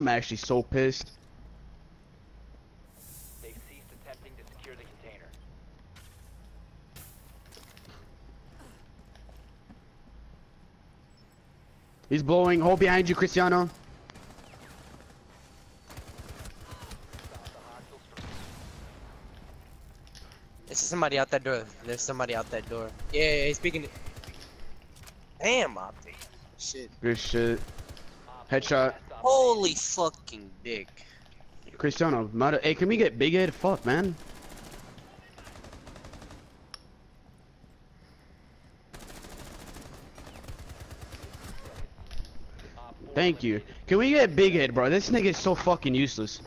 I'm actually so pissed. They've ceased attempting to secure the container. He's blowing. Hold behind you, Cristiano. Stop the There's somebody out that door. There's somebody out that door. Yeah, yeah he's speaking. Damn, Opti. Shit. Good shit. Headshot. Holy fucking dick. Cristiano, matter. Hey, can we get big head? Fuck, man. Thank you. Can we get big head, bro? This nigga is so fucking useless.